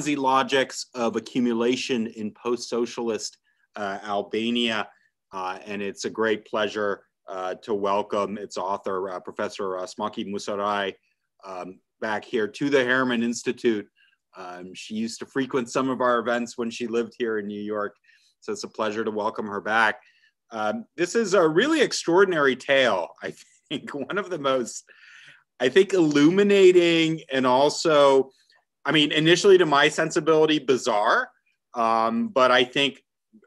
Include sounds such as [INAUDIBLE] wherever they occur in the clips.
Ponzi logics of accumulation in post-socialist uh, Albania. Uh, and it's a great pleasure uh, to welcome its author, uh, Professor uh, Smoki Musaraj, um, back here to the Harriman Institute. Um, she used to frequent some of our events when she lived here in New York. So it's a pleasure to welcome her back. Um, this is a really extraordinary tale. I think [LAUGHS] one of the most, I think, illuminating and also, I mean, initially to my sensibility, bizarre. Um, but I think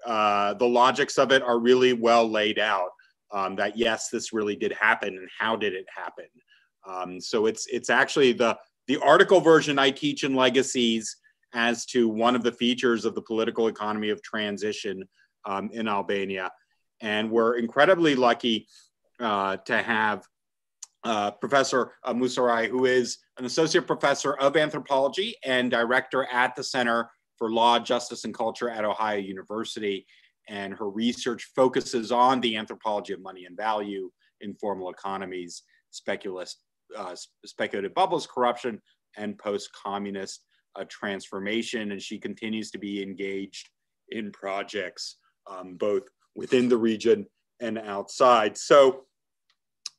uh, the logics of it are really well laid out. Um, that yes, this really did happen, and how did it happen? Um, so it's it's actually the the article version I teach in Legacies as to one of the features of the political economy of transition um, in Albania, and we're incredibly lucky uh, to have uh, Professor uh, Musaraj, who is an associate professor of anthropology and director at the Center for Law, Justice, and Culture at Ohio University. And her research focuses on the anthropology of money and value, informal economies, uh, speculative bubbles, corruption, and post-communist uh, transformation. And she continues to be engaged in projects um, both within the region and outside. So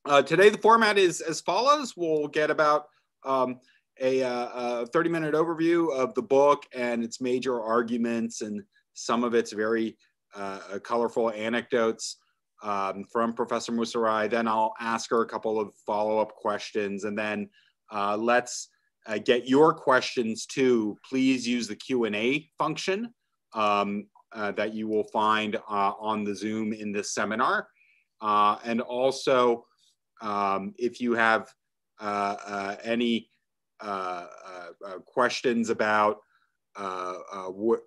uh, today the format is as follows. We'll get about um, a, uh, a 30 minute overview of the book and its major arguments and some of its very uh, uh colorful anecdotes um, from Professor Musaraj. Then I'll ask her a couple of follow up questions and then uh, let's uh, get your questions too. Please use the Q&A function um, that you will find on the Zoom in this seminar. and also, um, if you have any uh, uh, uh, questions about what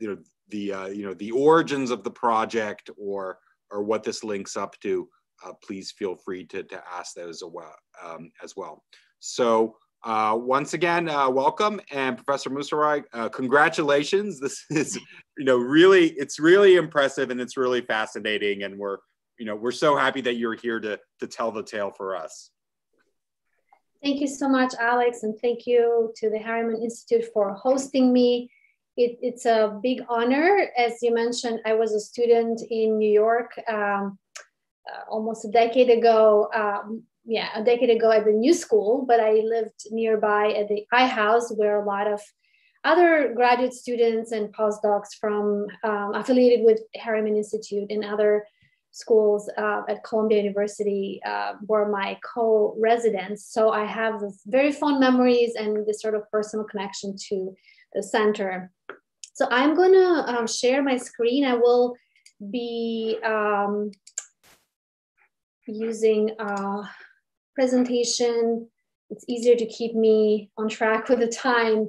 you know the you know the origins of the project or or what this links up to, please feel free to, to ask those as well. Um, as well. So uh, once again, uh, welcome, and Professor Musaraj, uh, congratulations. This is, you know, really, it's really impressive and it's really fascinating, and we're, you know, we're so happy that you're here to to tell the tale for us. Thank you so much, Alex, and thank you to the Harriman Institute for hosting me. It, it's a big honor. As you mentioned, I was a student in New York um, uh, almost a decade ago. Um, yeah, a decade ago at the New School, but I lived nearby at the I House where a lot of other graduate students and postdocs from um, affiliated with Harriman Institute and other schools uh, at Columbia University uh, were my co-residents. So I have very fond memories and this sort of personal connection to the center. So I'm gonna um, share my screen. I will be um, using a presentation. It's easier to keep me on track with the time.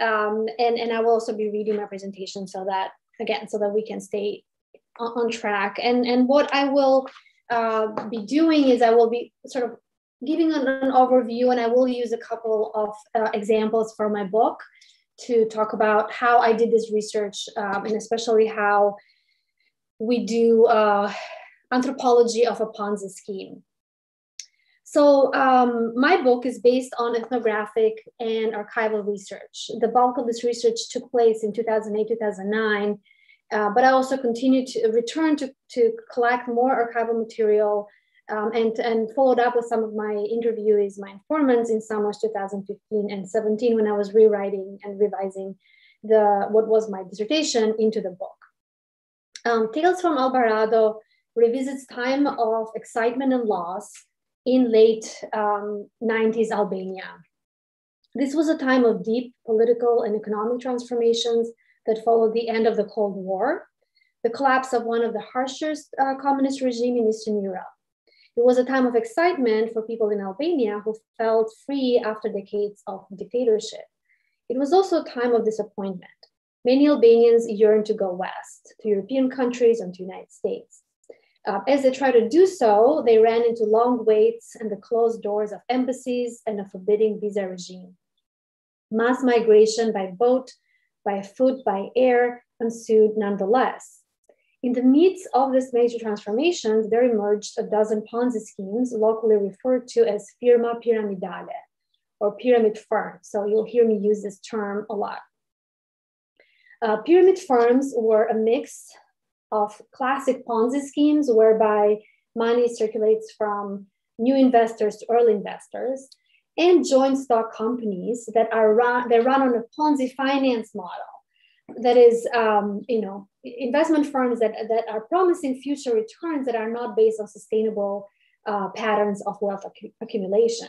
Um, and, and I will also be reading my presentation so that, again, so that we can stay on track. And, and what I will uh, be doing is I will be sort of giving an, an overview and I will use a couple of uh, examples from my book to talk about how I did this research um, and especially how we do uh, anthropology of a Ponzi scheme. So um, my book is based on ethnographic and archival research. The bulk of this research took place in 2008, 2009, uh, but I also continue to return to, to collect more archival material um, and, and followed up with some of my interviewees, my informants in summers 2015 and 17 when I was rewriting and revising the what was my dissertation into the book. Um, Tales from Albarado revisits time of excitement and loss in late um, 90s Albania. This was a time of deep political and economic transformations that followed the end of the Cold War, the collapse of one of the harshest uh, communist regime in Eastern Europe. It was a time of excitement for people in Albania who felt free after decades of dictatorship. It was also a time of disappointment. Many Albanians yearned to go west, to European countries and to United States. Uh, as they tried to do so, they ran into long waits and the closed doors of embassies and a forbidding visa regime. Mass migration by boat by foot, by air, ensued nonetheless. In the midst of these major transformations, there emerged a dozen Ponzi schemes, locally referred to as firma piramidale, or pyramid firm. So you'll hear me use this term a lot. Uh, pyramid firms were a mix of classic Ponzi schemes whereby money circulates from new investors to early investors and joint stock companies that are run, they run on a Ponzi finance model. That is, um, you know, investment firms that, that are promising future returns that are not based on sustainable uh, patterns of wealth acc- accumulation.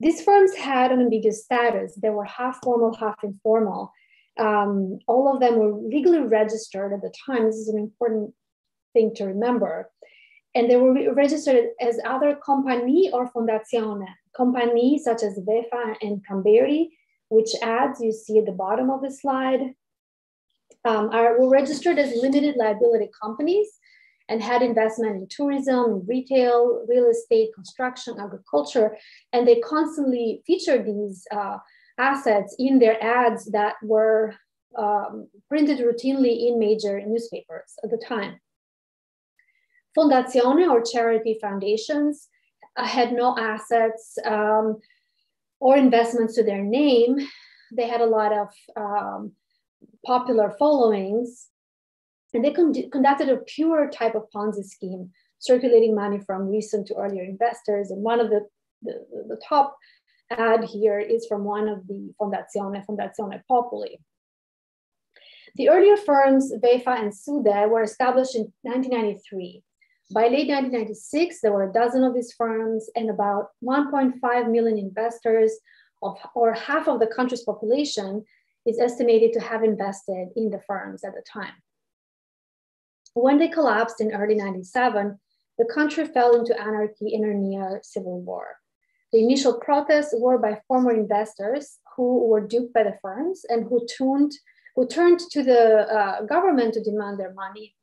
These firms had an ambiguous status. They were half formal, half informal. Um, all of them were legally registered at the time. This is an important thing to remember. And they were re- registered as other compagnie or fondazione, compagnie such as Vefa and Kamberi, which ads you see at the bottom of the slide, um, are, were registered as limited liability companies and had investment in tourism, retail, real estate, construction, agriculture, and they constantly featured these uh, assets in their ads that were um, printed routinely in major newspapers at the time. Fondazione or charity foundations had no assets um, or investments to their name. They had a lot of um, popular followings, and they con- conducted a pure type of Ponzi scheme, circulating money from recent to earlier investors. And one of the, the, the top ad here is from one of the Fondazione, Fondazione Populli. The earlier firms, Vefa and Sude, were established in 1993. By late 1996, there were a dozen of these firms and about 1.5 million investors, of, or half of the country's population, is estimated to have invested in the firms at the time. When they collapsed in early 97, the country fell into anarchy and a near civil war. The initial protests were by former investors who were duped by the firms and who, who turned to the uh, government to demand their money.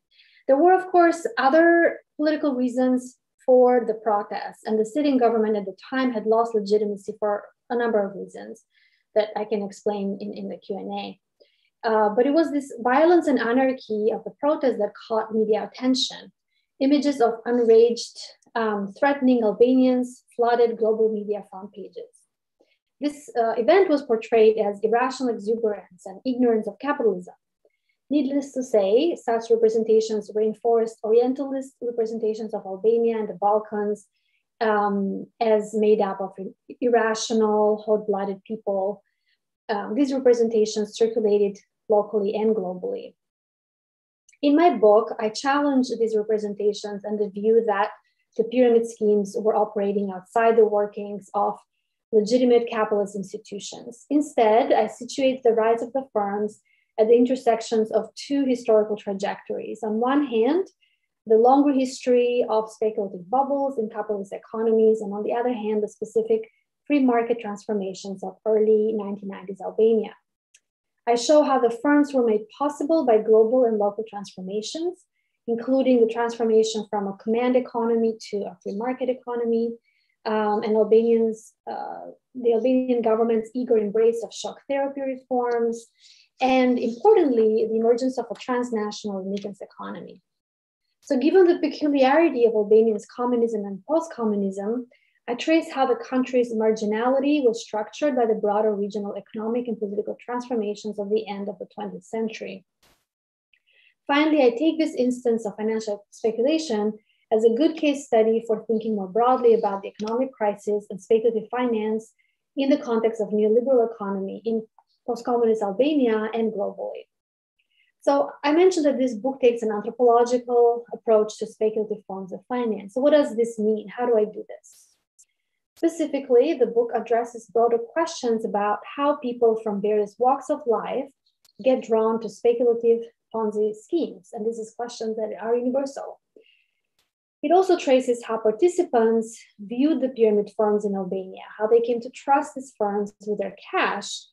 There were, of course, other political reasons for the protests, and the sitting government at the time had lost legitimacy for a number of reasons that I can explain in, in the Q&A. Uh, but it was this violence and anarchy of the protest that caught media attention. Images of enraged, um, threatening Albanians flooded global media front pages. This uh, event was portrayed as irrational exuberance and ignorance of capitalism. Needless to say, such representations reinforced Orientalist representations of Albania and the Balkans um, as made up of irrational, hot blooded people. Um, these representations circulated locally and globally. In my book, I challenge these representations and the view that the pyramid schemes were operating outside the workings of legitimate capitalist institutions. Instead, I situate the rise of the firms at the intersections of two historical trajectories. On one hand, the longer history of speculative bubbles in capitalist economies, and on the other hand, the specific free market transformations of early 1990s Albania. I show how the firms were made possible by global and local transformations, including the transformation from a command economy to a free market economy, um, and Albanians, uh, the Albanian government's eager embrace of shock therapy reforms, and importantly, the emergence of a transnational remittance economy. So given the peculiarity of Albania's communism and post-communism, I trace how the country's marginality was structured by the broader regional economic and political transformations of the end of the 20th century. Finally, I take this instance of financial speculation as a good case study for thinking more broadly about the economic crisis and speculative finance in the context of neoliberal economy in post-communist Albania and globally. So I mentioned that this book takes an anthropological approach to speculative forms of finance. So what does this mean? How do I do this? Specifically, the book addresses broader questions about how people from various walks of life get drawn to speculative Ponzi schemes. And this is questions that are universal. It also traces how participants viewed the pyramid firms in Albania, how they came to trust these firms with their cash,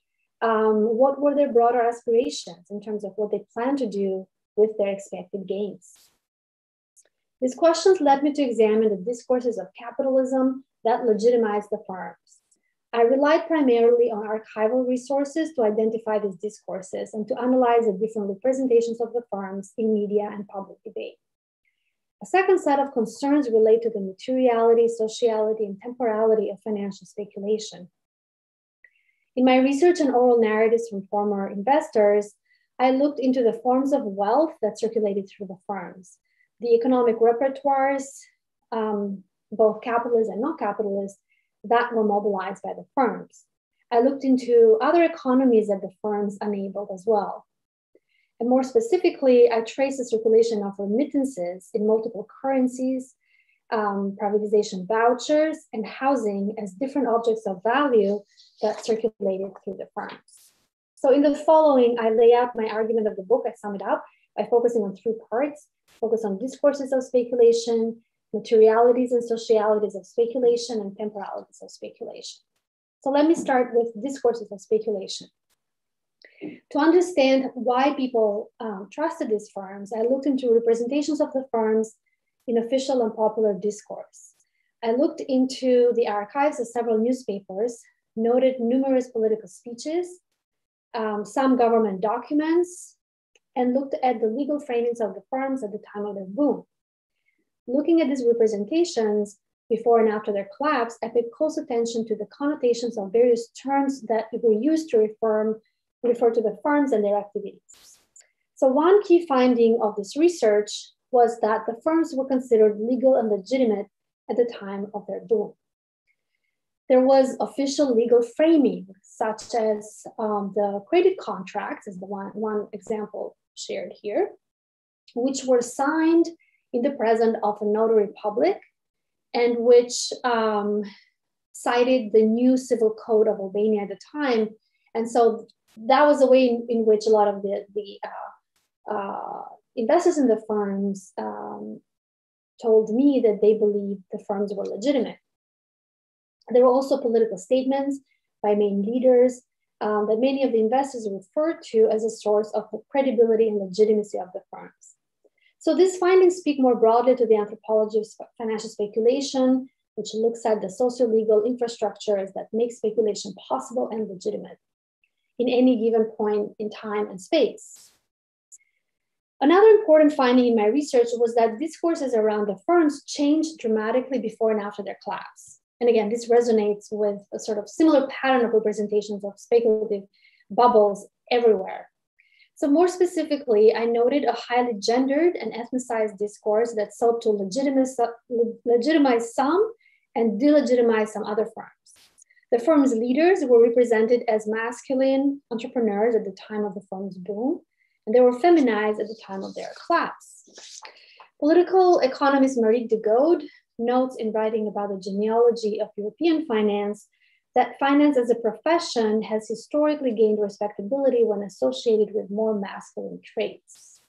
um, what were their broader aspirations in terms of what they plan to do with their expected gains. These questions led me to examine the discourses of capitalism that legitimize the firms. I relied primarily on archival resources to identify these discourses and to analyze the different representations of the firms in media and public debate. A second set of concerns relate to the materiality, sociality, and temporality of financial speculation. In my research on oral narratives from former investors, I looked into the forms of wealth that circulated through the firms, the economic repertoires, um, both capitalist and non capitalist, that were mobilized by the firms. I looked into other economies that the firms enabled as well. And more specifically, I traced the circulation of remittances in multiple currencies, um, privatization vouchers, and housing as different objects of value that circulated through the firms. So in the following, I lay out my argument of the book. I sum it up by focusing on three parts, focus on discourses of speculation, materialities and socialities of speculation, and temporalities of speculation. So let me start with discourses of speculation. To understand why people um, trusted these firms, I looked into representations of the firms in official and popular discourse. I looked into the archives of several newspapers, noted numerous political speeches, um, some government documents, and looked at the legal framings of the firms at the time of their boom. Looking at these representations before and after their collapse, I paid close attention to the connotations of various terms that were used to refer, refer to the firms and their activities. So one key finding of this research was that the firms were considered legal and legitimate at the time of their boom. There was official legal framing, such as um, the credit contracts, is the one, one example shared here, which were signed in the presence of a notary public and which um, cited the new civil code of Albania at the time. And so that was a way in, in which a lot of the, the uh, uh, investors in the firms um, told me that they believed the firms were legitimate. There were also political statements by main leaders um, that many of the investors referred to as a source of the credibility and legitimacy of the firms. So these findings speak more broadly to the anthropology of financial speculation, which looks at the socio-legal infrastructures that make speculation possible and legitimate in any given point in time and space. Another important finding in my research was that discourses around the firms changed dramatically before and after their collapse. And again, this resonates with a sort of similar pattern of representations of speculative bubbles everywhere. So more specifically, I noted a highly gendered and ethnicized discourse that sought to legitimize, legitimize some and delegitimize some other firms. The firm's leaders were represented as masculine entrepreneurs at the time of the firm's boom, and they were feminized at the time of their collapse. Political economist Marie de Goede notes in writing about the genealogy of European finance that finance as a profession has historically gained respectability when associated with more masculine traits.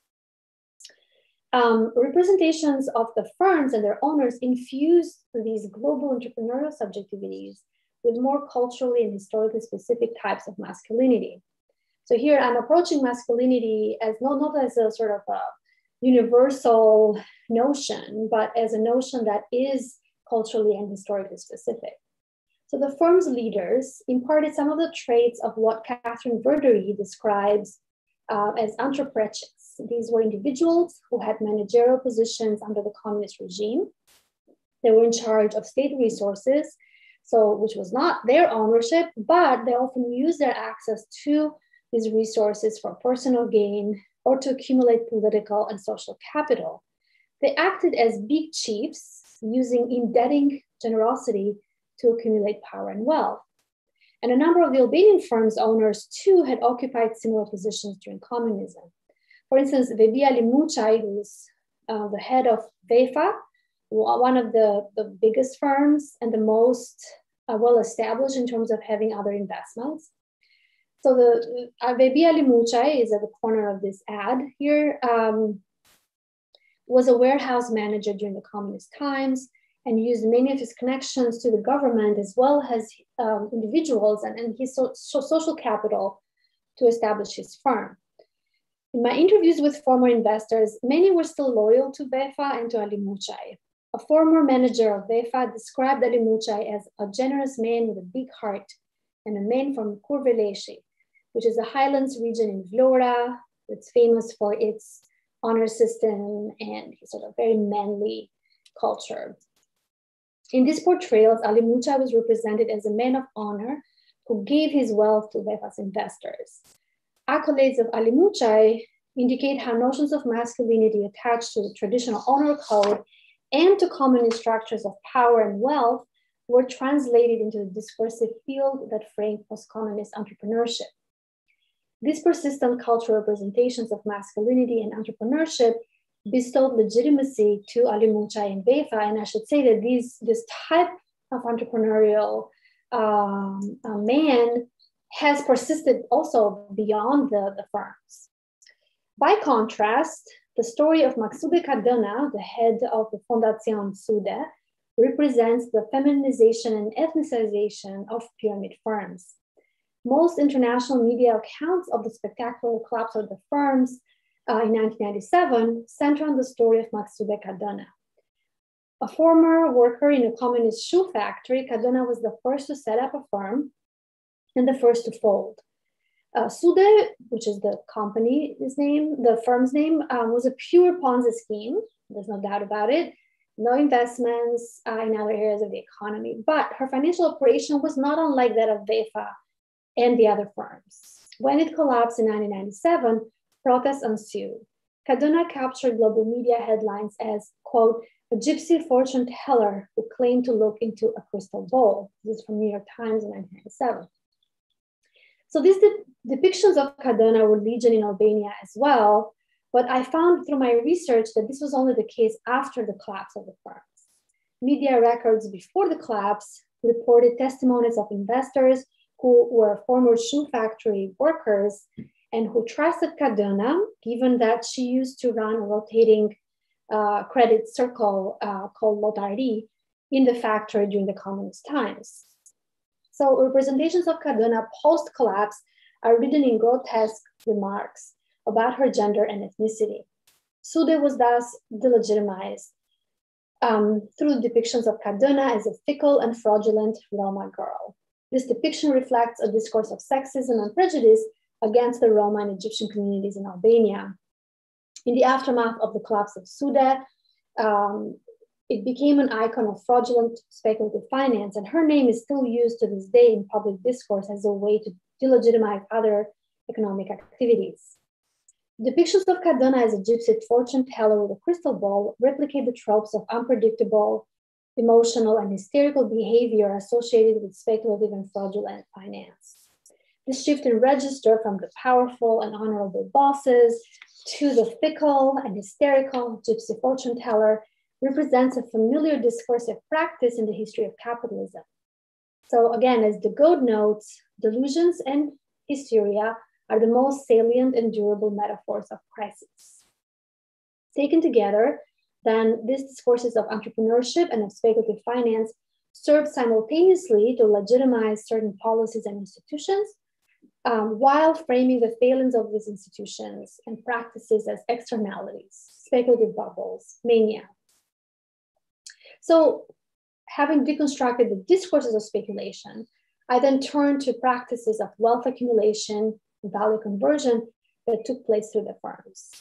Um, representations of the firms and their owners infuse these global entrepreneurial subjectivities with more culturally and historically specific types of masculinity. So here I'm approaching masculinity as not, not as a sort of a universal notion, but as a notion that is culturally and historically specific. So the firm's leaders imparted some of the traits of what Katherine Verdery describes uh, as entrepreneurials. These were individuals who had managerial positions under the communist regime. They were in charge of state resources, so which was not their ownership, but they often used their access to these resources for personal gain or to accumulate political and social capital. They acted as big chiefs using indebting generosity to accumulate power and wealth. And a number of the Albanian firms owners too had occupied similar positions during communism. For instance, Vehbi Alimuçaj, who's uh, the head of VEFA, one of the, the biggest firms and the most uh, well established in terms of having other investments. So the uh, Ali Limuchaj is at the corner of this ad here. Um, was a warehouse manager during the communist times and used many of his connections to the government as well as um, individuals and, and his so, so social capital to establish his firm. In my interviews with former investors, many were still loyal to VEFA and to Alimuçaj. A former manager of VEFA described Alimuçaj as a generous man with a big heart and a man from Kurveleshi, which is a highlands region in Vlora. It's famous for its honor system and sort of very manly culture. In these portrayals, Alimuçaj was represented as a man of honor who gave his wealth to VEFA's investors. accolades of Alimuçaj indicate how notions of masculinity attached to the traditional honor code and to common structures of power and wealth were translated into the discursive field that framed post-communist entrepreneurship. These persistent cultural representations of masculinity and entrepreneurship bestowed legitimacy to Alimuçaj and Vefa, and I should say that these, this type of entrepreneurial um, man has persisted also beyond the, the firms. By contrast, the story of Maksude Kadona, the head of the Fondation Sude, represents the feminization and ethnicization of pyramid firms. Most international media accounts of the spectacular collapse of the firms uh, in 1997 center on the story of Maksude Kadona. A former worker in a communist shoe factory, Kadona was the first to set up a firm and the first to fold. Uh, Sude, which is the company's name, the firm's name, um, was a pure Ponzi scheme. There's no doubt about it. No investments uh, in other areas of the economy. But her financial operation was not unlike that of Vefa and the other firms. When it collapsed in 1997, protests ensued. Kadona captured global media headlines as, quote, a gypsy fortune teller who claimed to look into a crystal ball. This is from New York Times in 1997. So these de- depictions of Kadona were legion in Albania as well, but I found through my research that this was only the case after the collapse of the firms. Media records before the collapse reported testimonies of investors who were former shoe factory workers and who trusted Kadona, given that she used to run a rotating uh, credit circle uh, called Lotari in the factory during the communist times. So representations of Kadona post-collapse are written in grotesque remarks about her gender and ethnicity. Sude was thus delegitimized um, through depictions of Kadona as a fickle and fraudulent Roma girl. This depiction reflects a discourse of sexism and prejudice against the Roma and Egyptian communities in Albania. In the aftermath of the collapse of Sude, um, it became an icon of fraudulent speculative finance, and her name is still used to this day in public discourse as a way to delegitimize other economic activities. Depictions of Kadona as a gypsy fortune teller with a crystal ball replicate the tropes of unpredictable, emotional, and hysterical behavior associated with speculative and fraudulent finance. This shift in register from the powerful and honorable bosses to the fickle and hysterical gypsy fortune teller represents a familiar discursive practice in the history of capitalism. So again, as de Groot notes, delusions and hysteria are the most salient and durable metaphors of crisis. Taken together, then these discourses of entrepreneurship and of speculative finance serve simultaneously to legitimize certain policies and institutions um, while framing the failings of these institutions and practices as externalities, speculative bubbles, mania, so, having deconstructed the discourses of speculation, I then turned to practices of wealth accumulation and value conversion that took place through the firms.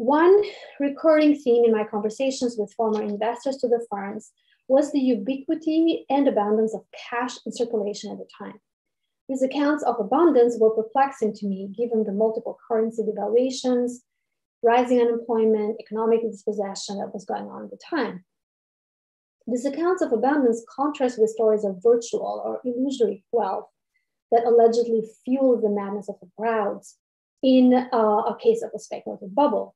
One recurring theme in my conversations with former investors to the firms was the ubiquity and abundance of cash in circulation at the time. These accounts of abundance were perplexing to me given the multiple currency devaluations, rising unemployment, economic dispossession that was going on at the time. These accounts of abundance contrast with stories of virtual or illusory wealth that allegedly fueled the madness of the crowds in uh, a case of a speculative bubble.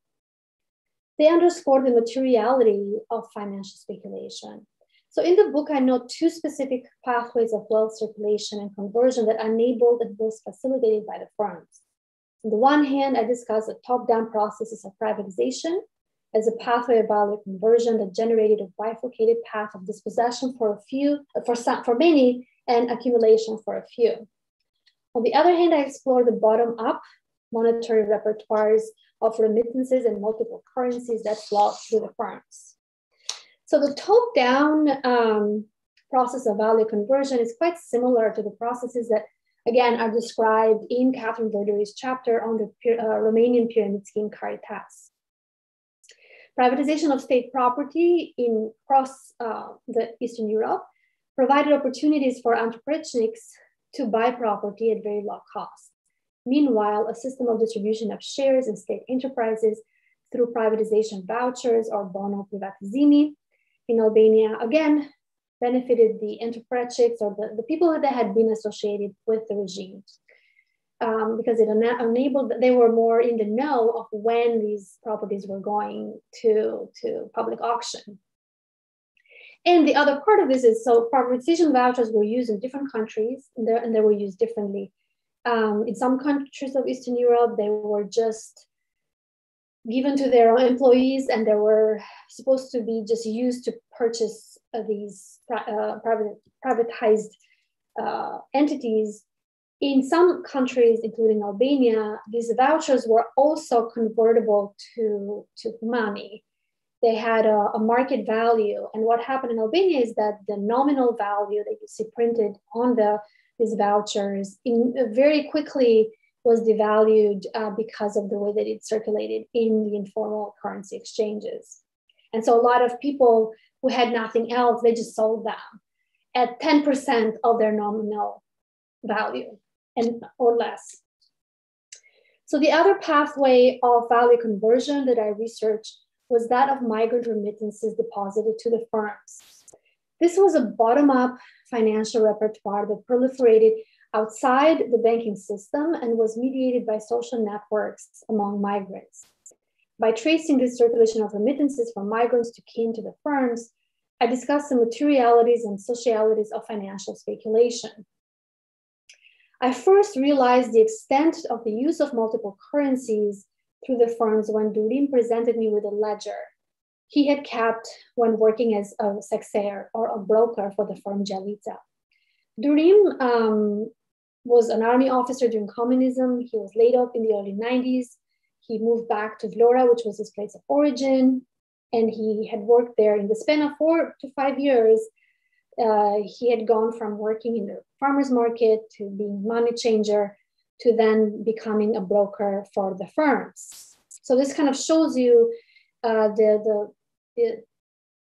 They underscore the materiality of financial speculation. So in the book, I note two specific pathways of wealth circulation and conversion that enabled and was facilitated by the firms. On the one hand, I discuss the top-down processes of privatization as a pathway of value conversion that generated a bifurcated path of dispossession for a few, for some, for many, and accumulation for a few. On the other hand, I explore the bottom-up monetary repertoires of remittances and multiple currencies that flow through the firms. So the top-down um, process of value conversion is quite similar to the processes that, again, are described in Katherine Verdery's chapter on the uh, Romanian pyramid scheme Caritas. Privatization of state property in across uh, the Eastern Europe provided opportunities for entrepreneurs to buy property at very low cost. Meanwhile, a system of distribution of shares in state enterprises through privatization vouchers or bono privatizimi in Albania, again, benefited the enterprises or the, the people that had been associated with the regime. Um, because it enabled, they were more in the know of when these properties were going to, to public auction. And the other part of this is so privatization vouchers were used in different countries and, and they were used differently. Um, in some countries of Eastern Europe, they were just given to their own employees and they were supposed to be just used to purchase uh, these uh, private, privatized uh, entities. In some countries, including Albania, these vouchers were also convertible to, to money. They had a, a market value. And what happened in Albania is that the nominal value that you see printed on the these vouchers in, very quickly was devalued uh, because of the way that it circulated in the informal currency exchanges. And so a lot of people who had nothing else, they just sold them at 10% of their nominal value and or less. So the other pathway of value conversion that I researched was that of migrant remittances deposited to the firms. This was a bottom-up financial repertoire that proliferated outside the banking system and was mediated by social networks among migrants. By tracing the circulation of remittances from migrants to kin to the firms, I discussed the materialities and socialities of financial speculation. I first realized the extent of the use of multiple currencies through the firms when Durim presented me with a ledger he had kept when working as a sekser or a broker for the firm Gjallica. Durim um, was an army officer during communism. He was laid off in the early 90s. He moved back to Vlora, which was his place of origin, and he had worked there in the span of four to five years. Uh, he had gone from working in the farmers market to being money changer to then becoming a broker for the firms. So this kind of shows you uh, the, the, the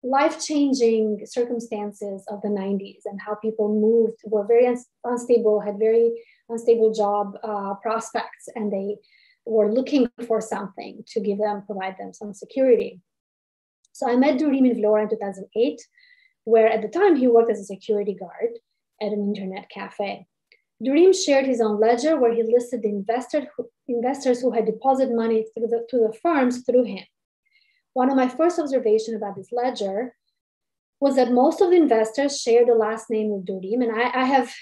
life-changing circumstances of the 90s and how people moved were very unstable had very unstable job uh, prospects and they were looking for something to give them provide them some security. So i met durim in vlora in 2008 where at the time he worked as a security guard at an internet cafe. Durim shared his own ledger where he listed the investor who, investors who had deposited money through the, to the firms through him one of my first observations about this ledger was that most of the investors share the last name of Durim, and I, I have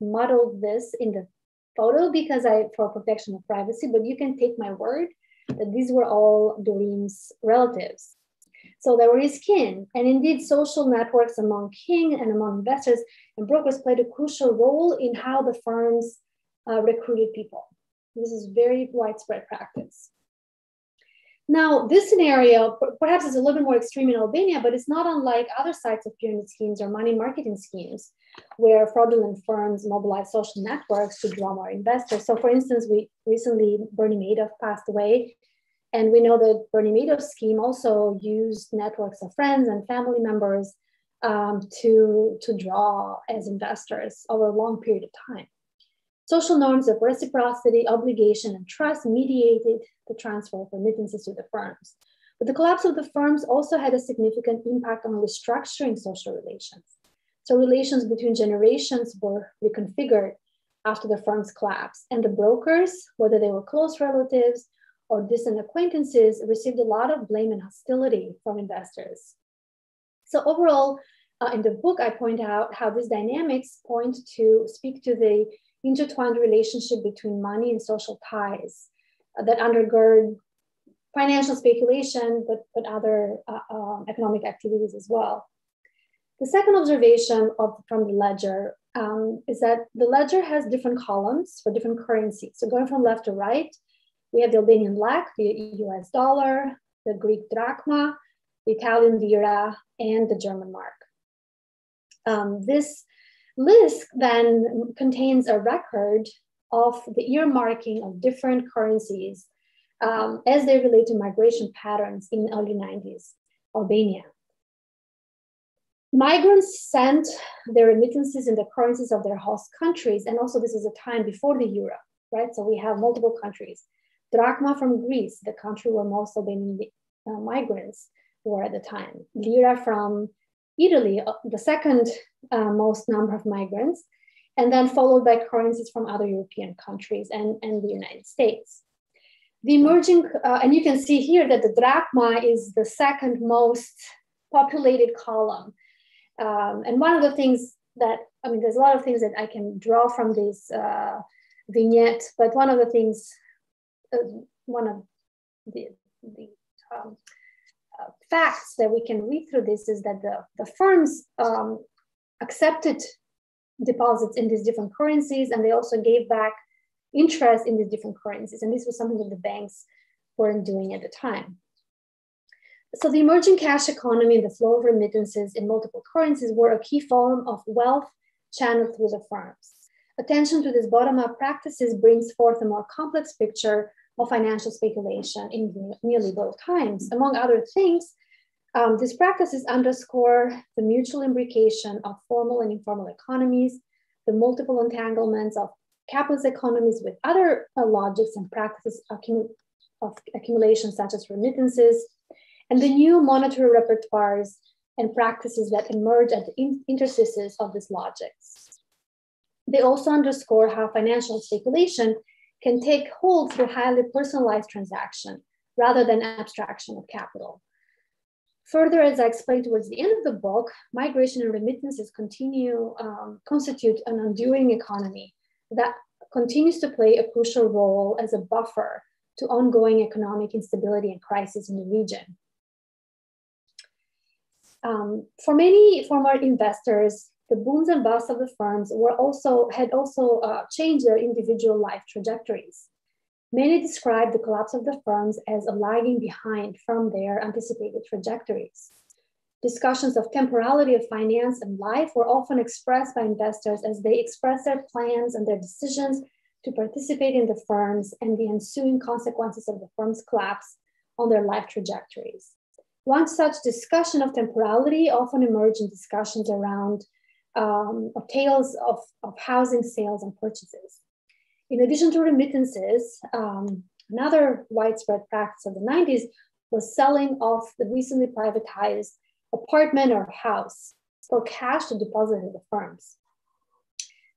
modeled this in the photo because I for protection of privacy, but you can take my word that these were all Durim's relatives. So they were his kin. And indeed, social networks among kin and among investors and brokers played a crucial role in how the firms uh, recruited people. This is very widespread practice. Now, this scenario perhaps is a little bit more extreme in Albania, but it's not unlike other sites of pyramid schemes or money marketing schemes where fraudulent firms mobilize social networks to draw more investors. So, for instance, we recently, Bernie Madoff passed away. And we know that Bernie Madoff's scheme also used networks of friends and family members um, to, to draw as investors over a long period of time. Social norms of reciprocity, obligation, and trust mediated the transfer of remittances to the firms. But the collapse of the firms also had a significant impact on restructuring social relations. So relations between generations were reconfigured after the firm's collapse, and the brokers, whether they were close relatives or distant acquaintances, received a lot of blame and hostility from investors. So overall, uh, in the book, I point out how these dynamics point to speak to the intertwined relationship between money and social ties uh, that undergird financial speculation, but, but other uh, um, economic activities as well. The second observation of, from the ledger um, is that the ledger has different columns for different currencies. So going from left to right, we have the Albanian lek, the US dollar, the Greek drachma, the Italian lira, and the German mark. Um, this list then contains a record of the earmarking of different currencies um, as they relate to migration patterns in early 90s Albania. Migrants sent their remittances in the currencies of their host countries, and also this is a time before the euro. right? So we have multiple countries. Drachma from Greece, the country where most Albanian uh, migrants were at the time. Lira from Italy, uh, the second uh, most number of migrants, and then followed by currencies from other European countries and, and the United States. The emerging, uh, and you can see here that the drachma is the second most populated column. Um, and one of the things that, I mean, there's a lot of things that I can draw from this uh, vignette, but one of the things, uh, one of the, the um, facts that we can read through this is that the, the firms um, accepted deposits in these different currencies and they also gave back interest in these different currencies. And this was something that the banks weren't doing at the time. So the emerging cash economy and the flow of remittances in multiple currencies were a key form of wealth channeled through the firms. Attention to these bottom-up practices brings forth a more complex picture of financial speculation in neoliberal times. Among other things, um, these practices underscore the mutual imbrication of formal and informal economies, the multiple entanglements of capitalist economies with other uh, logics and practices of accumulation, such as remittances, and the new monetary repertoires and practices that emerge at the interstices of these logics. They also underscore how financial speculation can take hold through highly personalized transaction rather than abstraction of capital. Further, as I explained towards the end of the book, migration and remittances continue um, constitute an enduring economy that continues to play a crucial role as a buffer to ongoing economic instability and crisis in the region. Um, for many former investors, the booms and busts of the firms were also had also uh, changed their individual life trajectories. Many describe the collapse of the firms as a lagging behind from their anticipated trajectories. Discussions of temporality of finance and life were often expressed by investors as they express their plans and their decisions to participate in the firms and the ensuing consequences of the firm's collapse on their life trajectories. One such discussion of temporality often emerged in discussions around um, of tales of, of housing sales and purchases. In addition to remittances, um, another widespread practice of the 90s was selling off the recently privatized apartment or house for cash to deposit in the firms.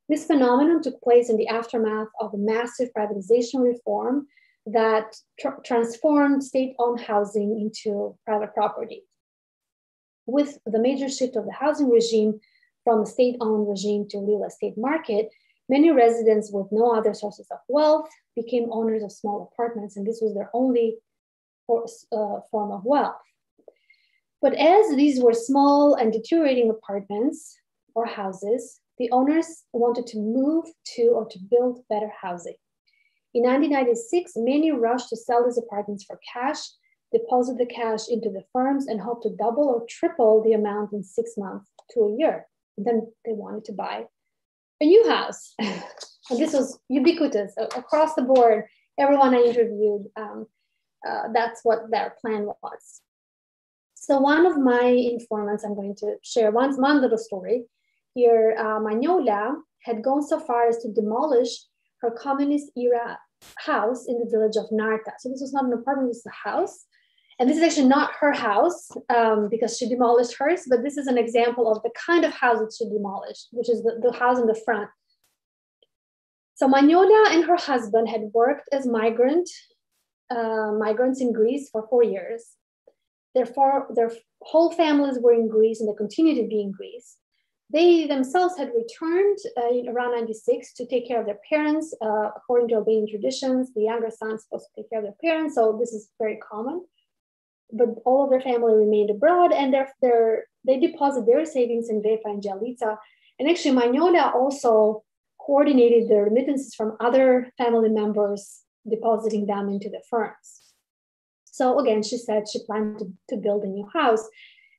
This phenomenon took place in the aftermath of a massive privatization reform that tr transformed state owned housing into private property. With the major shift of the housing regime from a state owned regime to real estate market, many residents with no other sources of wealth became owners of small apartments, and this was their only for, uh, form of wealth. But as these were small and deteriorating apartments or houses, the owners wanted to move to or to build better housing. In 1996, many rushed to sell these apartments for cash, deposit the cash into the firms, and hope to double or triple the amount in six months to a year. Then they wanted to buy a new house. [LAUGHS] and this was ubiquitous across the board. Everyone I interviewed, um, uh, that's what their plan was. So one of my informants, I'm going to share one, one little story. Here, uh, Magnolia had gone so far as to demolish her communist era house in the village of Narta. So this was not an apartment, this was a house. And this is actually not her house um, because she demolished hers, but this is an example of the kind of house that she demolished, which is the, the house in the front. So Magnolia and her husband had worked as migrant uh, migrants in Greece for four years. Their, four, their whole families were in Greece and they continue to be in Greece. They themselves had returned uh, around 96 to take care of their parents. Uh, according to Albanian traditions, the younger son's supposed to take care of their parents, so this is very common. But all of their family remained abroad and they deposit their savings in Vefa and Gjallica. And actually, Magnolia also coordinated the remittances from other family members, depositing them into the firms. So again, she said she planned to, to build a new house.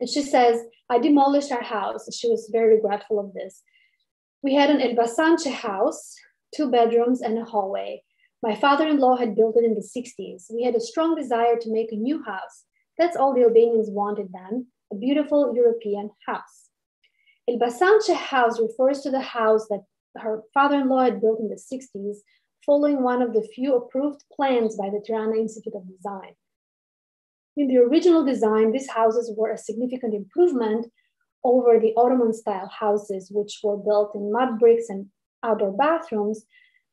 And she says, I demolished our house. She was very regretful of this. We had an Elbasanche house, two bedrooms and a hallway. My father-in-law had built it in the 60s. We had a strong desire to make a new house. That's all the Albanians wanted then, a beautiful European house. Elbasanche house refers to the house that her father-in-law had built in the 60s following one of the few approved plans by the Tirana Institute of Design. In the original design, these houses were a significant improvement over the Ottoman style houses, which were built in mud bricks and outdoor bathrooms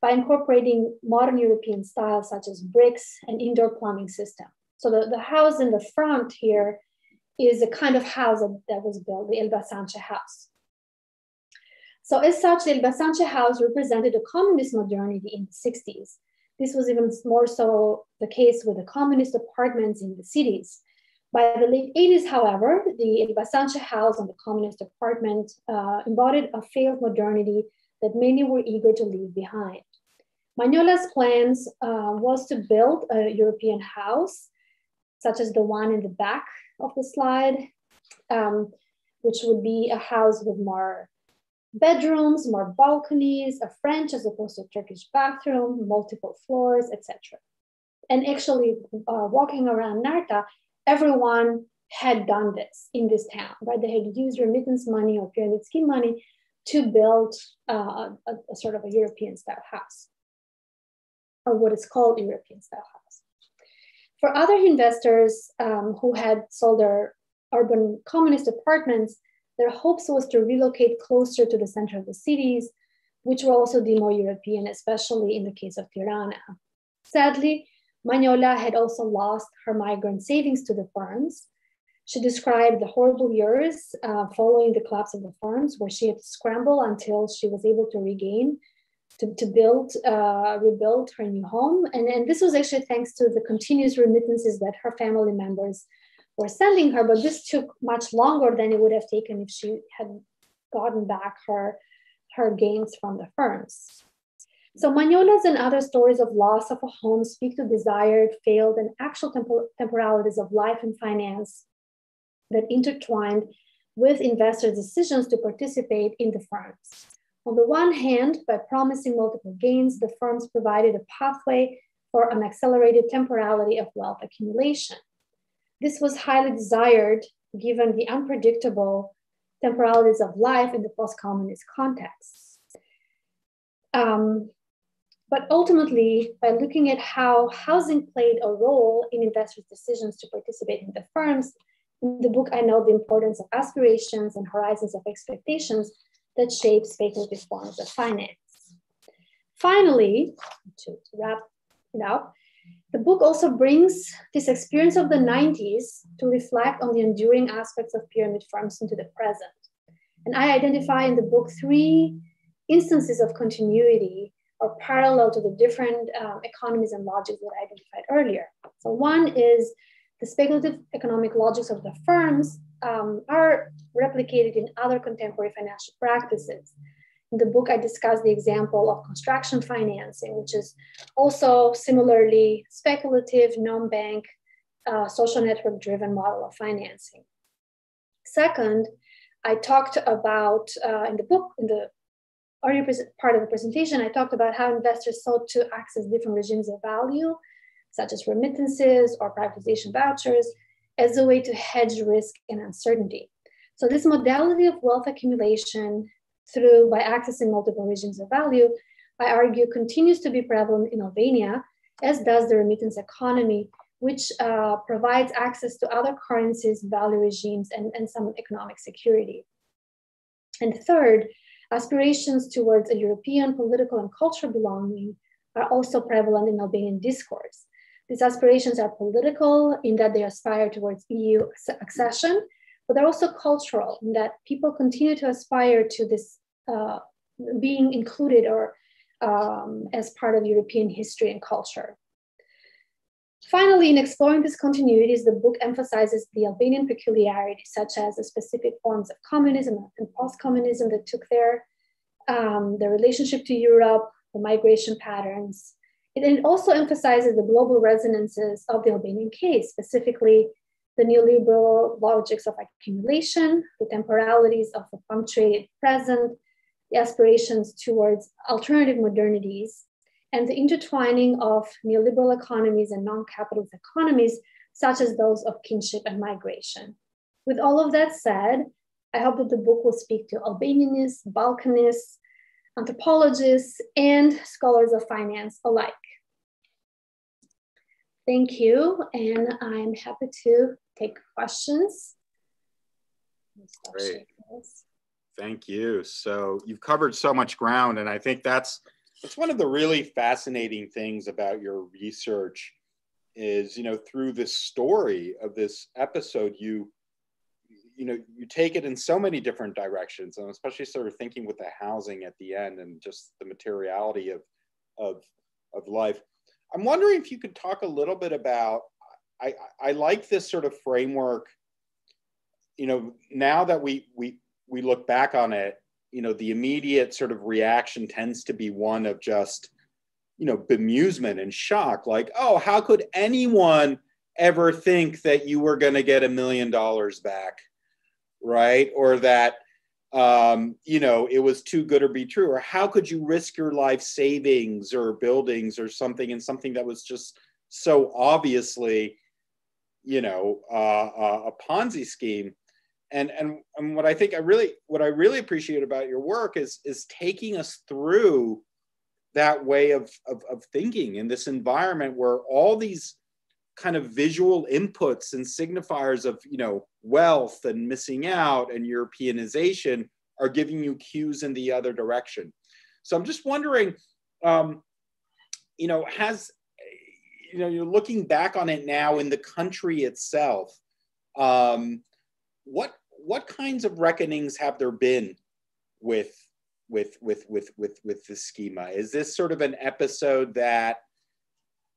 by incorporating modern European styles such as bricks and indoor plumbing system. So the, the house in the front here is a kind of house that, was built, the Elbasanche house. So as such, the Elbasanche house represented a communist modernity in the 60s. This was even more so the case with the communist apartments in the cities. By the late 80s, however, the Elbasanche house and the communist apartment uh, embodied a failed modernity that many were eager to leave behind. Magnola's plans uh, was to build a European house, such as the one in the back of the slide, um, which would be a house with more bedrooms, more balconies, a French as opposed to Turkish bathroom, multiple floors, etc. And actually, uh, walking around Narta, everyone had done this in this town, right? They had used remittance money or pyramid scheme money to build uh, a, a, sort of a European style house, or what is called European style house. For other investors um, who had sold their urban communist apartments, their hopes was to relocate closer to the center of the cities, which were also the more European, especially in the case of Tirana. Sadly, Magnola had also lost her migrant savings to the firms. She described the horrible years uh, following the collapse of the firms, where she had to scramble until she was able to regain, to, to build, uh, rebuild her new home. And, and this was actually thanks to the continuous remittances that her family members were sending her, but this took much longer than it would have taken if she had gotten back her, her gains from the firms. So Magnola's and other stories of loss of a home speak to desired, failed, and actual tempor- temporalities of life and finance that intertwined with investors' decisions to participate in the firms. On the one hand, by promising multiple gains, the firms provided a pathway for an accelerated temporality of wealth accumulation. This was highly desired given the unpredictable temporalities of life in the post communist context. Um, but ultimately, by looking at how housing played a role in investors' decisions to participate in the firms, in the book, I note the importance of aspirations and horizons of expectations that shapes speculative forms of finance. Finally, to, to wrap it up, the book also brings this experience of the 90s to reflect on the enduring aspects of pyramid firms into the present. And I identify in the book three instances of continuity or parallel to the different um, economies and logics that I identified earlier. So one is the speculative economic logics of the firms um, are replicated in other contemporary financial practices. In the book, I discuss the example of construction financing, which is also similarly speculative, non-bank, uh, social network driven model of financing. Second, I talked about uh, in the book, in the earlier part of the presentation, I talked about how investors sought to access different regimes of value, such as remittances or privatization vouchers, as a way to hedge risk and uncertainty. So this modality of wealth accumulation through by accessing multiple regimes of value, I argue continues to be prevalent in Albania, as does the remittance economy, which uh, provides access to other currencies, value regimes, and, and some economic security. And third, aspirations towards a European political and cultural belonging are also prevalent in Albanian discourse. These aspirations are political in that they aspire towards EU accession, but they're also cultural in that people continue to aspire to this uh, being included or um, as part of European history and culture. Finally, in exploring these continuities, the book emphasizes the Albanian peculiarities, such as the specific forms of communism and post-communism that took there, um, the relationship to Europe, the migration patterns. It, also emphasizes the global resonances of the Albanian case, specifically the neoliberal logics of accumulation, the temporalities of the punctuated present, the aspirations towards alternative modernities, and the intertwining of neoliberal economies and non-capitalist economies, such as those of kinship and migration. With all of that said, I hope that the book will speak to Albanianists, Balkanists, anthropologists, and scholars of finance alike. Thank you, and I'm happy to take questions. Great. Thank you. So you've covered so much ground, and I think that's that's one of the really fascinating things about your research is you know through this story of this episode you you know you take it in so many different directions and especially sort of thinking with the housing at the end and just the materiality of of of life. I'm wondering if you could talk a little bit about i i like this sort of framework you know now that we we we look back on it you know the immediate sort of reaction tends to be one of just you know bemusement and shock like oh how could anyone ever think that you were going to get a million dollars back right? Or that um, you know it was too good or be true. Or how could you risk your life savings or buildings or something in something that was just so obviously you know uh, uh, a ponzi scheme? And, and and what i think i really what i really appreciate about your work is is taking us through that way of, of, of thinking in this environment where all these kind of visual inputs and signifiers of you know wealth and missing out and europeanization are giving you cues in the other direction. So i'm just wondering um, you know has you know you're looking back on it now in the country itself um, what what kinds of reckonings have there been with with with with with with the schema? Is this sort of an episode that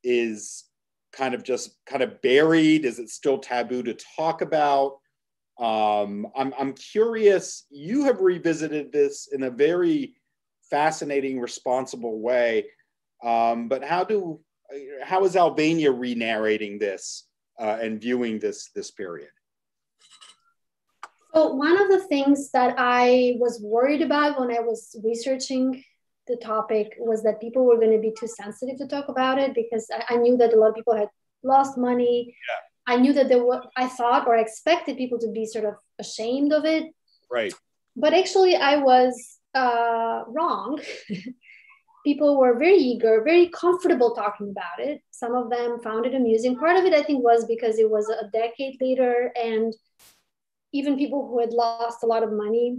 is kind of just kind of buried? Is it still taboo to talk about? Um, I'm, I'm curious you have revisited this in a very fascinating responsible way. Um, but how do how is albania re-narrating this uh, and viewing this this period? So one of the things that I was worried about when I was researching the topic was that people were going to be too sensitive to talk about it because I, I knew that a lot of people had lost money. Yeah. I knew that there were, I thought or expected people to be sort of ashamed of it. Right. But actually, I was uh, wrong. [LAUGHS] people were very eager, very comfortable talking about it. Some of them found it amusing. Part of it, I think, was because it was a decade later and even people who had lost a lot of money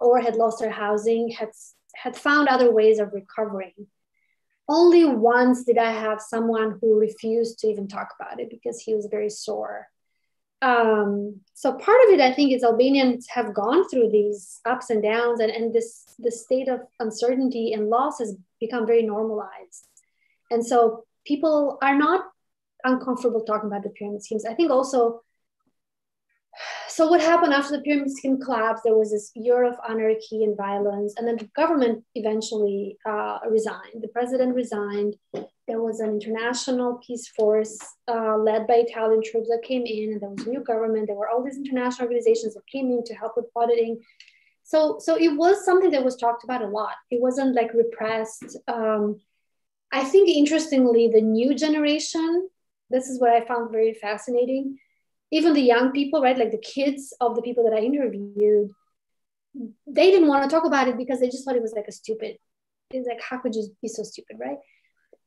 or had lost their housing had had found other ways of recovering. Only once did i have someone who refused to even talk about it because he was very sore. Um, so part of it i think is albanians have gone through these ups and downs and, and this this state of uncertainty and loss has become very normalized. And so people are not uncomfortable talking about the pyramid schemes i think also so what happened after the pyramid scheme collapsed? There was this year of anarchy and violence, and then the government eventually uh, resigned. The president resigned. There was an international peace force uh, led by Italian troops that came in, and there was a new government. There were all these international organizations that came in to help with auditing. So, so it was something that was talked about a lot. It wasn't like repressed. Um, I think, interestingly, the new generation. This is what I found very fascinating even the young people, right, like the kids of the people that I interviewed, they didn't want to talk about it because they just thought it was like a stupid. It's like how could you be so stupid, right?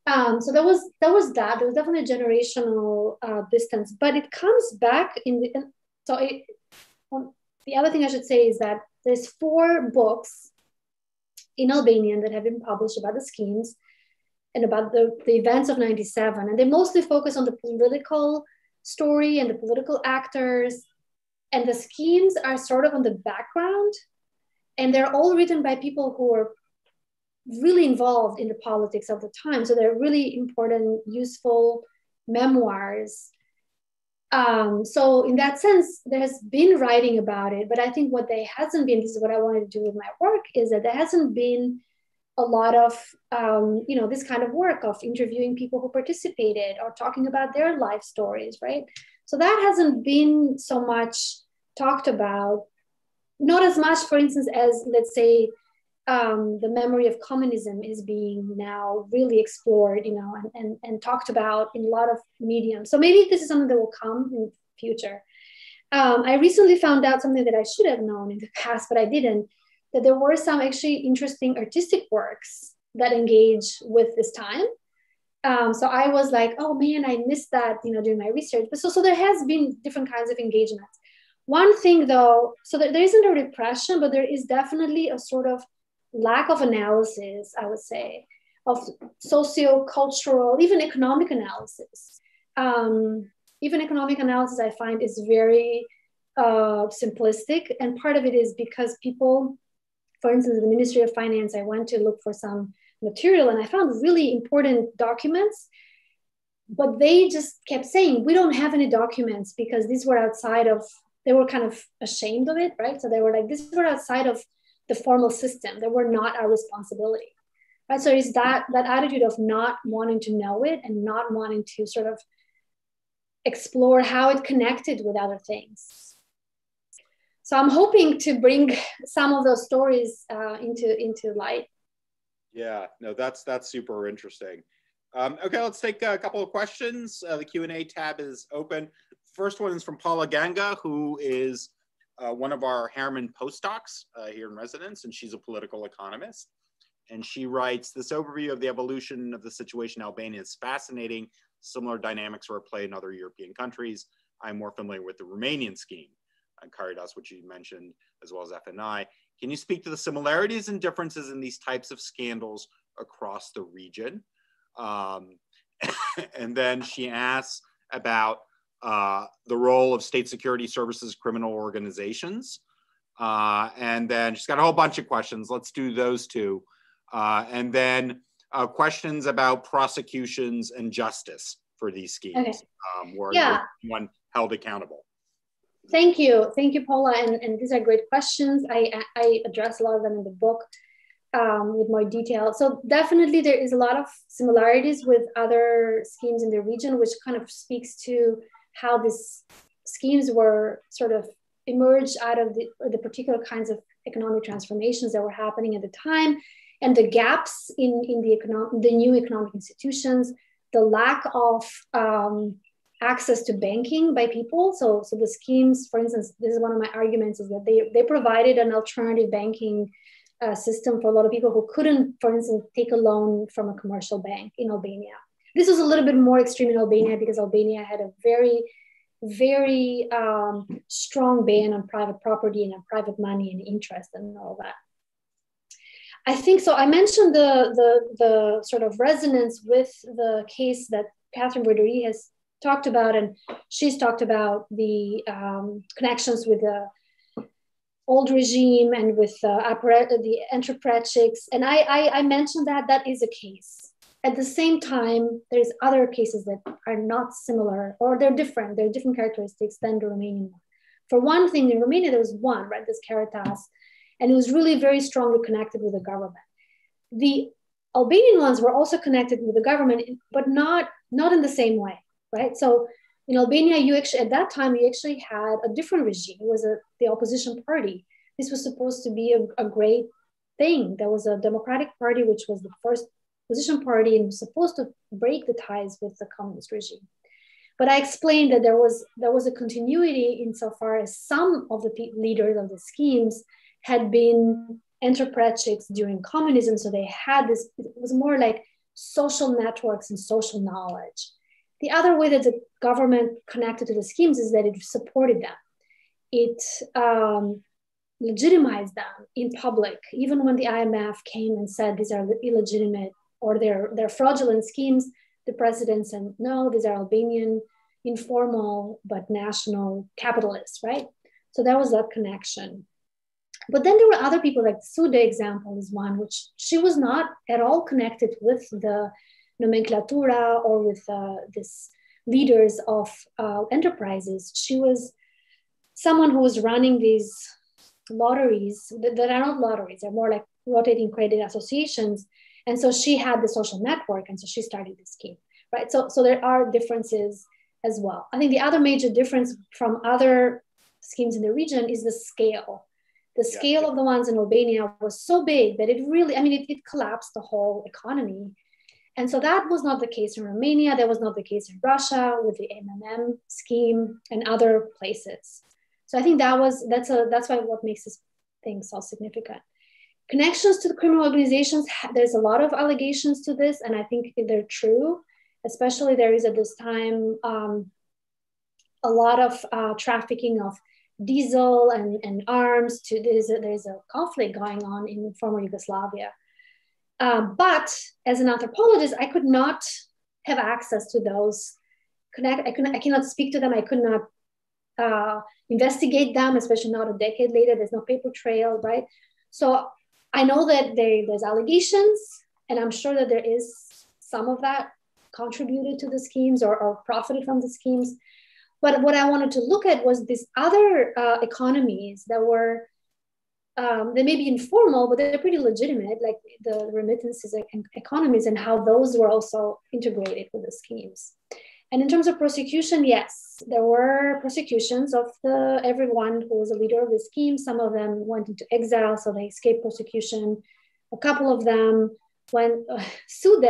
Um, so that was that was that. There was definitely a generational uh, distance, but it comes back in the. So it, um, the other thing I should say is that there's four books in Albanian that have been published about the schemes and about the, the events of 97 and they mostly focus on the political story and the political actors and the schemes are sort of on the background and they're all written by people who are really involved in the politics of the time. So they're really important useful memoirs. Um, so in that sense there has been writing about it but i think what there hasn't been this is what i wanted to do with my work is that there hasn't been a lot of um, you know this kind of work of interviewing people who participated or talking about their life stories right? So that hasn't been so much talked about. Not as much for instance as let's say um, the memory of communism is being now really explored you know and, and, and talked about in a lot of mediums. So maybe this is something that will come in future. Um, i recently found out something that i should have known in the [LAUGHS] past but i didn't that there were some actually interesting artistic works that engage with this time. Um, so I was like, oh man, I missed that, you know, during my research. But so, so there has been different kinds of engagements. One thing though, so there, there isn't a repression, but there is definitely a sort of lack of analysis, I would say, of socio-cultural, even economic analysis. Um, even economic analysis, I find, is very uh, simplistic. And part of it is because people, for instance, the Ministry of Finance, I went to look for some material and I found really important documents. But they just kept saying, we don't have any documents because these were outside of, they were kind of ashamed of it, right? So they were like, this were outside of the formal system. They were not our responsibility. Right. So it's that that attitude of not wanting to know it and not wanting to sort of explore how it connected with other things. So I'm hoping to bring some of those stories uh, into into light. Yeah, no, that's that's super interesting. Um, okay, let's take a couple of questions. Uh, the Q and A tab is open. First one is from Paula Ganga, who is uh, one of our Harriman postdocs uh, here in residence, and she's a political economist. And she writes, this overview of the evolution of the situation in Albania is fascinating. Similar dynamics are at play in other European countries. I'm more familiar with the Romanian scheme, and Caritas, which you mentioned, as well as FNI. Can you speak to the similarities and differences in these types of scandals across the region? Um, [LAUGHS] and then she asks about uh, the role of state security services, criminal organizations. Uh, and then she's got a whole bunch of questions. Let's do those two. Uh, and then uh, questions about prosecutions and justice for these schemes, okay. um, where yeah. one held accountable. Thank you. Thank you, Paula. And, and these are great questions. I, I address a lot of them in the book um, with more detail. So definitely there is a lot of similarities with other schemes in the region, which kind of speaks to how these schemes were sort of emerged out of the, the particular kinds of economic transformations that were happening at the time and the gaps in, in the, economic, the new economic institutions, the lack of um, access to banking by people. So, so the schemes, for instance, this is one of my arguments is that they, they provided an alternative banking uh, system for a lot of people who couldn't, for instance, take a loan from a commercial bank in Albania. This was a little bit more extreme in Albania because Albania had a very, very um, strong ban on private property and on private money and interest and all that. I think so. I mentioned the, the, the sort of resonance with the case that Katherine Verdery has talked about, and she's talked about the um, connections with the old regime and with uh, the Entreprechiks. And I, I, I mentioned that that is a case. At the same time, there's other cases that are not similar or they're different. They're different characteristics than the Romanian one. For one thing, in Romania, there was one, right, this Caritas, and it was really very strongly connected with the government. The Albanian ones were also connected with the government, but not, not in the same way, right? So in Albania, you actually, at that time, you actually had a different regime. It was a, the opposition party. This was supposed to be a, a great thing. There was a democratic party, which was the first opposition party and was supposed to break the ties with the communist regime. But I explained that there was there was a continuity insofar as some of the leaders of the schemes had been Entreprechiks during communism, so they had this. It was more like social networks and social knowledge. The other way that the government connected to the schemes is that it supported them. It um, legitimized them in public, even when the IMF came and said these are illegitimate or they're, they're fraudulent schemes, the president said, no, these are Albanian, informal, but national capitalists, right? So that was that connection. But then there were other people, like Sude example is one, which she was not at all connected with the nomenclatura or with uh, this leaders of uh, enterprises. She was someone who was running these lotteries that, that are not lotteries, they're more like rotating credit associations and so she had the social network, and so she started the scheme, right? So, so there are differences as well. I think the other major difference from other schemes in the region is the scale. The scale yeah. of the ones in Albania was so big that it really, I mean, it, it collapsed the whole economy. And so that was not the case in Romania. That was not the case in Russia with the MMM scheme and other places. So I think that was that's a that's why what makes this thing so significant. connections to the criminal organizations, there's a lot of allegations to this, and I think they're true. Especially, there is at this time um, a lot of uh, trafficking of diesel and, and arms. To there's a, there's a conflict going on in former Yugoslavia. Uh, but as an anthropologist, I could not have access to those connect. I, I cannot speak to them. I could not uh, investigate them, especially not a decade later. There's no paper trail, right? So I know that they, there's allegations, and I'm sure that there is some of that contributed to the schemes or, or profited from the schemes. But what I wanted to look at was these other uh, economies that were, um, they may be informal, but they're pretty legitimate, like the remittances economies and how those were also integrated with the schemes. And in terms of prosecution, yes, there were prosecutions of the everyone who was a leader of the scheme. Some of them went into exile, so they escaped prosecution. A couple of them went. [LAUGHS] Uh, Sude,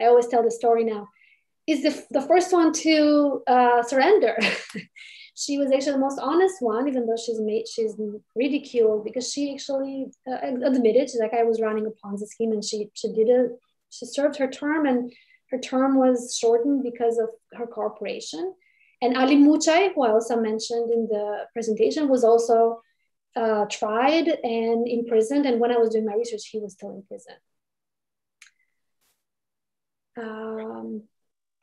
I always tell the story now, is the, the first one to uh, surrender. [LAUGHS] she was actually the most honest one, even though she's made she's ridiculed because she actually uh, admitted like I was running a Ponzi scheme and she she did it. She served her term and her term was shortened because of her corporation. And Alimuçaj, who I also mentioned in the presentation, was also uh, tried and imprisoned. And when I was doing my research, he was still in prison. Um,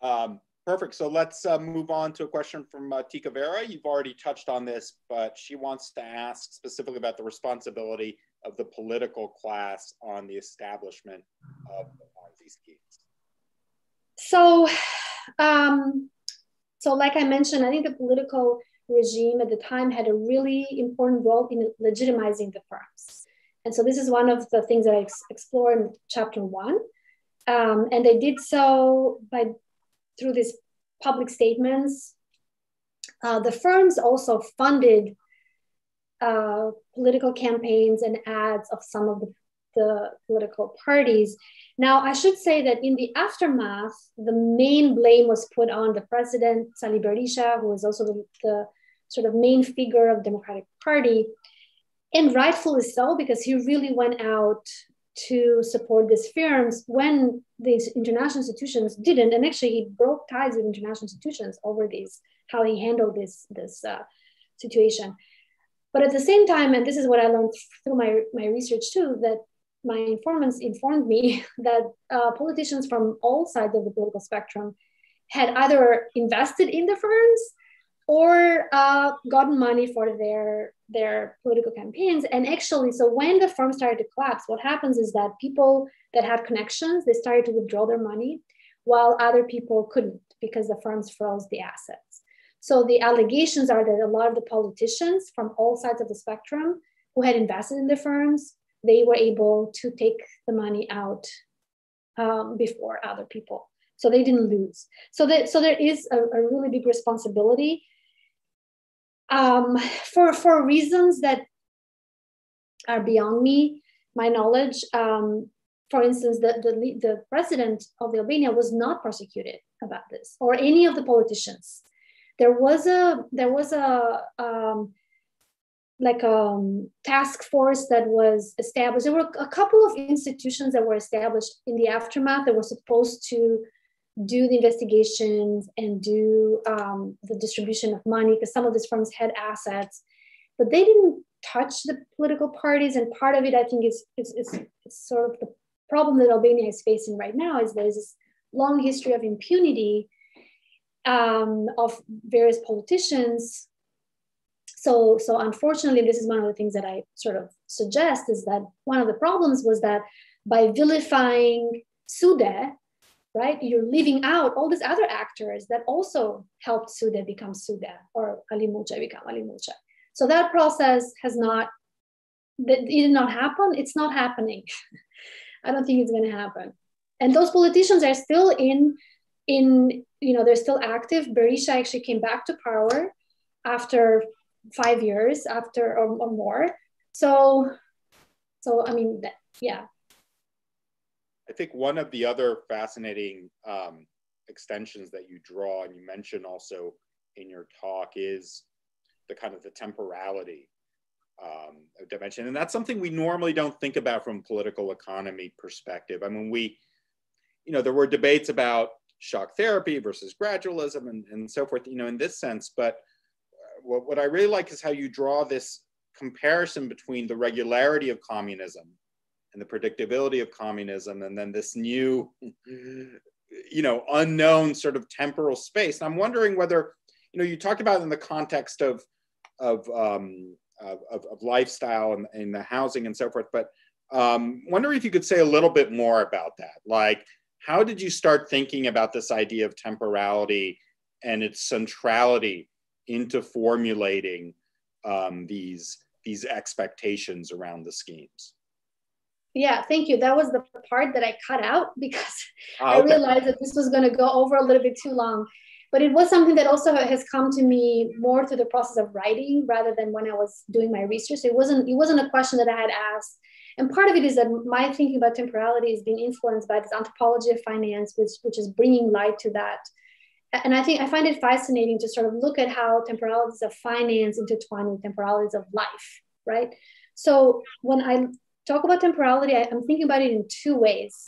um, perfect. So let's uh, move on to a question from uh, Tika Vera. You've already touched on this, but she wants to ask specifically about the responsibility of the political class on the establishment of the Ponzi schemes. So, um, so like I mentioned, I think the political regime at the time had a really important role in legitimizing the firms. And so this is one of the things that I ex- explore in chapter one. Um, and they did so by through these public statements. Uh, the firms also funded uh, political campaigns and ads of some of the, the political parties now, I should say that in the aftermath, the main blame was put on the president, Sali Berisha, who was also the, the sort of main figure of Democratic Party, and rightfully so, because he really went out to support these firms when these international institutions didn't. And actually, he broke ties with international institutions over these, how he handled this, this uh, situation. But at the same time, and this is what I learned through my, my research too, that my informants informed me [LAUGHS] that uh, politicians from all sides of the political spectrum had either invested in the firms or uh, gotten money for their their political campaigns and actually so when the firm started to collapse what happens is that people that had connections they started to withdraw their money while other people couldn't because the firms froze the assets so the allegations are that a lot of the politicians from all sides of the spectrum who had invested in the firms they were able to take the money out um, before other people. So they didn't lose. So that so there is a, a really big responsibility um, for for reasons that are beyond me, my knowledge. Um, for instance, the, the the president of Albania was not prosecuted about this, or any of the politicians. There was a there was a um, like a um, task force that was established. There were a couple of institutions that were established in the aftermath that were supposed to do the investigations and do um, the distribution of money because some of these firms had assets, but they didn't touch the political parties. And part of it, I think, is, is, is, is sort of the problem that Albania is facing right now is there's this long history of impunity um, of various politicians so so unfortunately this is one of the things that i sort of suggest is that one of the problems was that by vilifying sude right? You're leaving out all these other actors that also helped sude become sude or Alimuçaj become Alimuçaj so that process has not that it did not happen. It's not happening. [LAUGHS] I don't think it's going to happen. And those politicians are still in in you know they're still active. Berisha actually came back to power after five years after or, or more. So, so I mean, yeah. I think one of the other fascinating um, extensions that you draw, and you mentioned also in your talk, is the kind of the temporality um, dimension. And that's something we normally don't think about from a political economy perspective. I mean, we, you know, there were debates about shock therapy versus gradualism and, and so forth, you know, in this sense. But uh, what, what I really like is how you draw this comparison between the regularity of communism and the predictability of communism and then this new you know unknown sort of temporal space. And i'm wondering whether you know you talked about in the context of of um, of, of, lifestyle and, and the housing and so forth but um, wondering if you could say a little bit more about that. Like how did you start thinking about this idea of temporality and its centrality into formulating um, these these expectations around the schemes yeah thank you. That was the part that i cut out [LAUGHS] because oh, okay. i realized that this was going to go over a little bit too long. But it was something that also has come to me more through the process of writing rather than when i was doing my research. It wasn't it wasn't a question that i had asked. And part of it is that my thinking about temporality is being influenced by this anthropology of finance which which is bringing light to that. And I think I find it fascinating to sort of look at how temporalities of finance intertwine with temporalities of life, right? So when I talk about temporality, I, am thinking about it in two ways.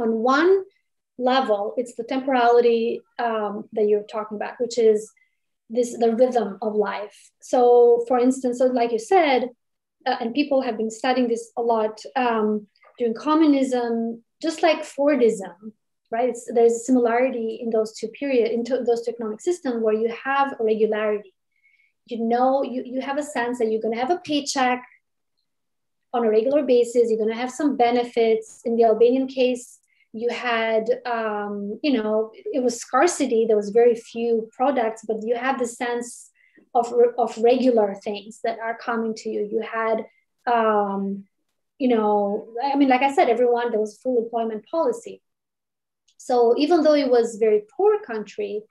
On one level, it's the temporality um, that you're talking about, which is this the rhythm of life. So, for instance, so like you said, uh, and people have been studying this a lot um, during communism, just like Fordism, right? It's, there's a similarity in those two periods, in those two economic systems where you have a regularity. You know, you, you have a sense that you're going to have a paycheck on a regular basis. You're going to have some benefits. In the Albanian case, you had, um, you know, it was scarcity. There was very few products, but you had the sense of, of regular things that are coming to you. You had, um, you know, I mean, like I said, everyone, there was full employment policy. So even though it was very poor country,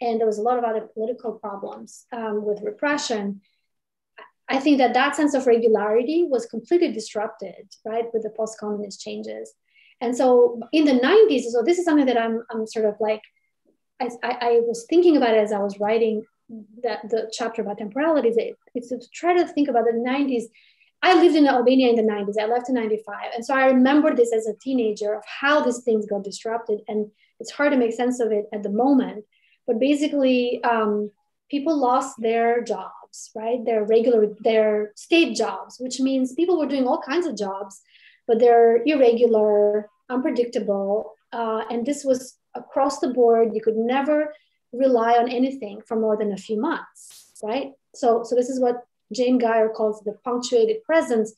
and there was a lot of other political problems um, with repression, I think that that sense of regularity was completely disrupted, right, with the post-communist changes. And so in the 90s, so this is something that I'm, I'm sort of like, I, I was thinking about it as I was writing that the chapter about temporalities. It, it's to try to think about the 90s. I lived in Albania in the 90s. I left in 95. And so I remember this as a teenager of how these things got disrupted. And it's hard to make sense of it at the moment. But basically, um, people lost their job jobs, right? They're regular, they're state jobs, which means people were doing all kinds of jobs, but they're irregular, unpredictable. Uh, and this was across the board. You could never rely on anything for more than a few months, right? So, so this is what Jane Guyer calls the punctuated present,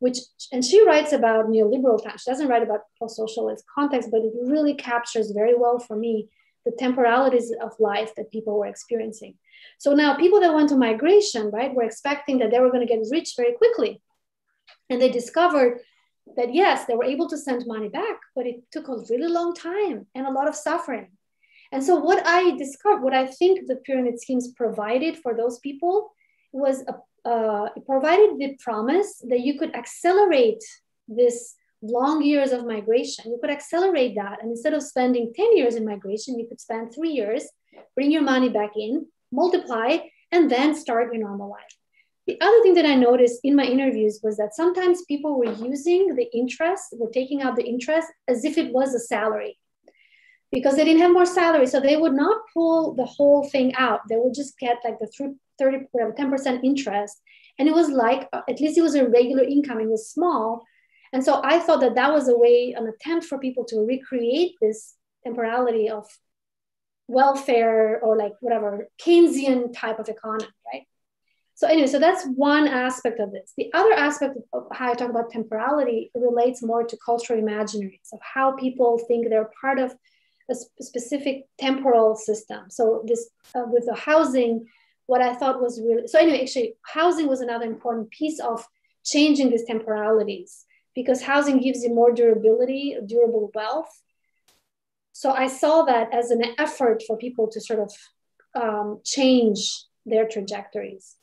which, and she writes about neoliberal times. She doesn't write about post-socialist context, but it really captures very well for me the temporalities of life that people were experiencing. So now people that went to migration, right, were expecting that they were going to get rich very quickly. And they discovered that yes, they were able to send money back, but it took a really long time and a lot of suffering. And so what I discovered, what I think the pyramid schemes provided for those people was a, uh, it provided the promise that you could accelerate this long years of migration. You could accelerate that. And instead of spending 10 years in migration, you could spend three years, bring your money back in, multiply, and then start your normal life. The other thing that I noticed in my interviews was that sometimes people were using the interest, were taking out the interest as if it was a salary because they didn't have more salary. So they would not pull the whole thing out. They would just get like the 30, 10% interest. And it was like, uh, at least it was a regular income. It was small. And so I thought that that was a way, an attempt for people to recreate this temporality of welfare or like whatever Keynesian type of economy, right? So anyway, so that's one aspect of this. The other aspect of how I talk about temporality relates more to cultural imaginaries of how people think they're part of a specific temporal system. So this uh, with the housing, what I thought was really so anyway, actually, housing was another important piece of changing these temporalities because housing gives you more durability, durable wealth, so I saw that as an effort for people to sort of um, change their trajectories.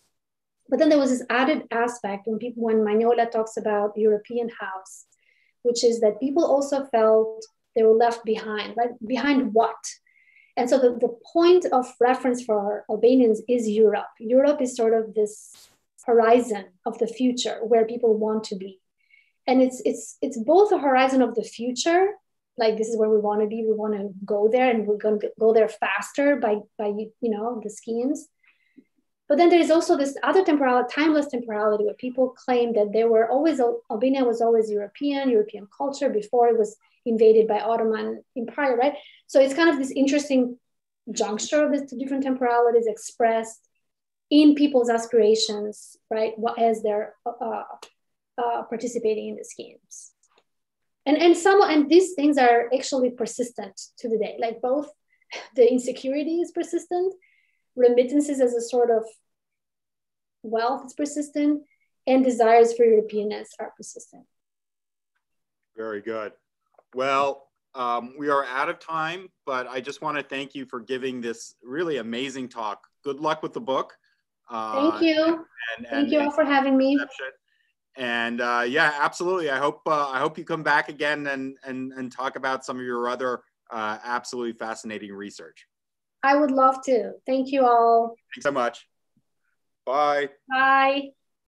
But then there was this added aspect when people, when Magnola talks about European house, which is that people also felt they were left behind, right? Behind what? And so the, the point of reference for Albanians is Europe. Europe is sort of this horizon of the future where people want to be and it's it's it's both a horizon of the future like this is where we want to be we want to go there and we're going to go there faster by by you know the schemes but then there's also this other temporal timeless temporality where people claim that they were always albania was always european european culture before it was invaded by ottoman empire right? So it's kind of this interesting juncture of the different temporalities expressed in people's aspirations right as they're uh, uh, participating in the schemes and and some and these things are actually persistent to the day. Like both [LAUGHS] the insecurity is persistent remittances as a sort of wealth is persistent and desires for europeanness are persistent. Very good. Well um, we are out of time but i just want to thank you for giving this really amazing talk. Good luck with the book. Uh, thank you. and, and, thank you all for having me and uh, yeah, absolutely. I hope uh, I hope you come back again and and and talk about some of your other uh, absolutely fascinating research. I would love to. Thank you all. Thanks so much. Bye. Bye.